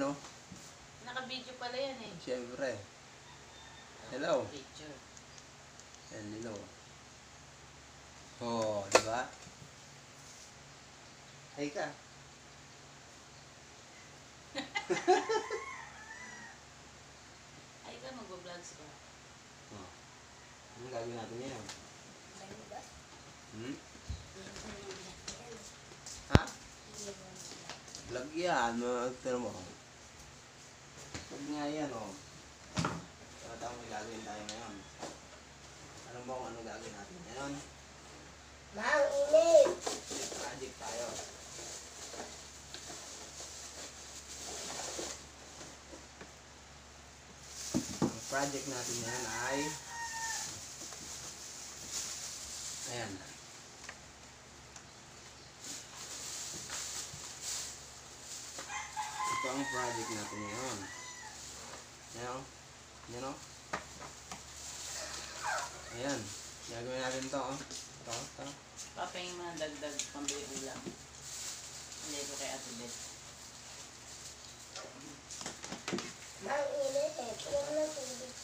Yan o. Naka-video pala yan eh. Siyempre. Hello. Picture. Yan, lino. Oo, oh, di ba? Hay ka. Ay ka, mag-vlogs ka. Oh. Anong gagawin natin ngayon? Hmm? Ha? Vlog yan. Ano mo? Vlog nga yan, oh. Ano tayo may gagawin tayo ngayon? Alam mo kung ano gagawin natin ngayon? Mang, init! Project tayo. Ang project natin ngayon ay ayan. Ito ang project natin ngayon. Ayan o. Ayan o. Ayan. Gagawin natin ito o. Ito, ito. Papahing mga dagdag pambili ulam. Hindi ko kay Ate Beth. Mang, init eh. Na tubig.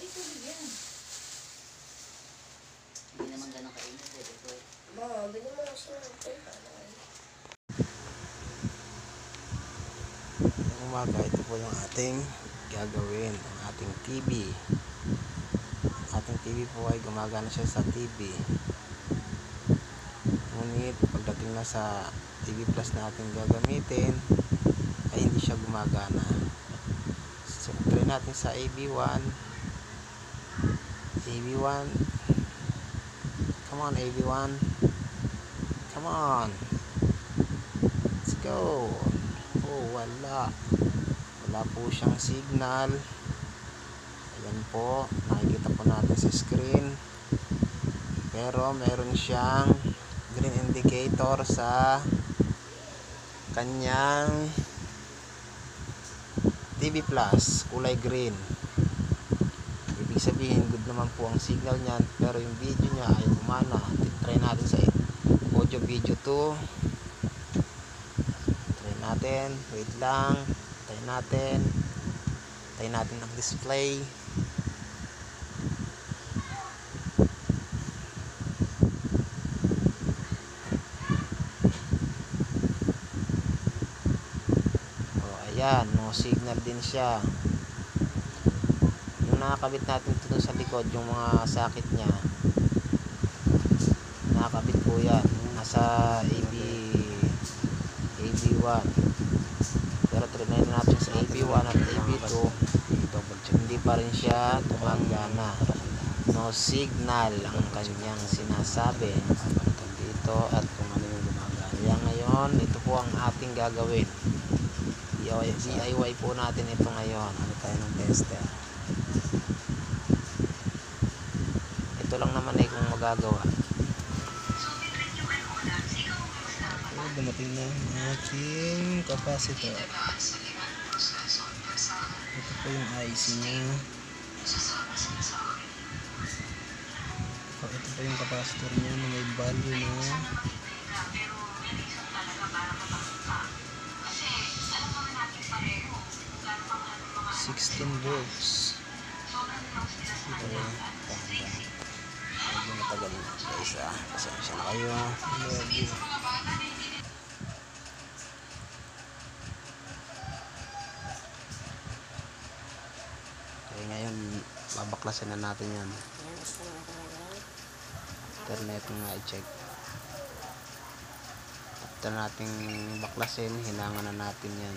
Ay, tuloy yan. Hindi naman ganun kainit eh. Ito eh. Ma, mo kasi ng. Ngayong umaga, ito po yung ating gagawin, ang ating TV. Ating TV po ay gumagana siya sa TV. Ngunit pagdating na sa TV Plus na ating gagamitin, ay hindi siya gumagana. So, try natin sa AB1. AB1. Come on, AB1. Come on. Let's go. Oh, wala. Wala po siyang signal. Ayan po. Nakikita po natin sa screen. Pero meron siyang green indicator sa kanyang TV Plus. Kulay green. Ibig sabihin, good naman po ang signal niyan. Pero yung video niya ay gumana. Try natin sa audio video 2 try natin wait lang try natin. Try natin ang display. Oh ayan no signal din siya. Yung nakakabit natin ito sa likod yung mga sakit niya nakakabit po yan. Nasa AB AB1 pero trinay na natin sa AB1 at AB2 hindi pa rin siya gumagana no signal ang kanyang sinasabi. Dito at kung ano yung gumagana kaya ngayon ito po ang ating gagawin. DIY po natin ito ngayon. Ano tayo ng tester? Ito lang naman ay kung magagawa dumating na ang ating capacitor. Ito po yung IC niya. Ito, po yung capacitor niya na may value na 16 volts. Ito tanda. Medyo matagal na guys ah. Pasensya na kayo. Medyo. Okay, babaklasin na natin yan. After na ito nga i-check. After nating baklasin, hinangan na natin yan.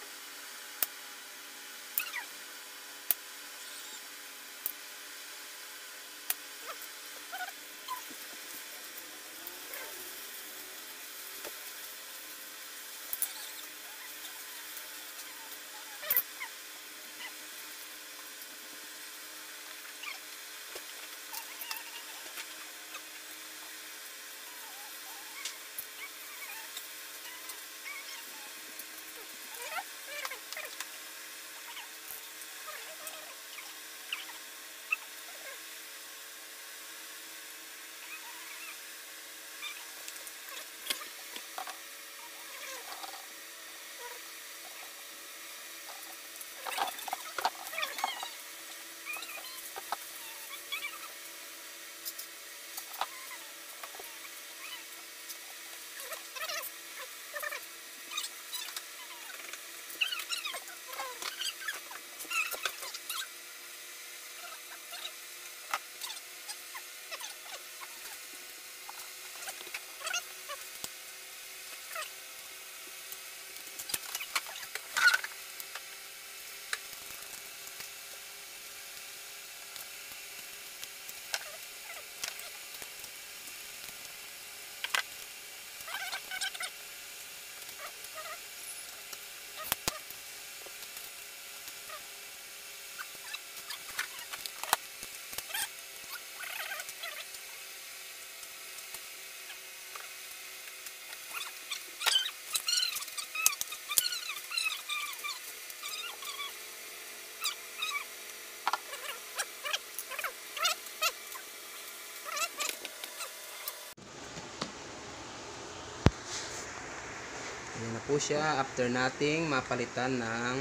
siya after nating mapalitan ng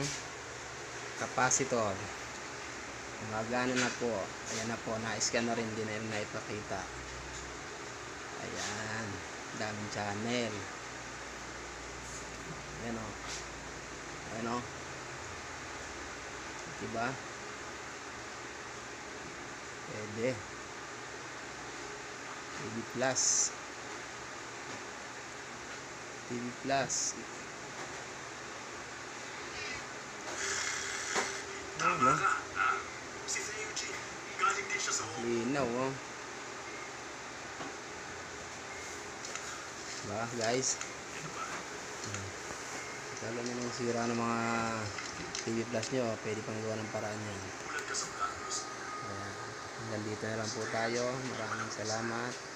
capacitor. Gumagana na po. Ayan na po. Na-scan na rin din na yung naipakita. Ayan. Daming channel. Ayan o. Ayan o. Diba? Pwede. TV Plus. TV Plus. Ano? Linaw, oh. Diba, guys? Lalo nyo nang sira ng mga TV Plus nyo, pwede pang gawa ng paraan yan. Hanggang dito na lang po tayo. Maraming salamat.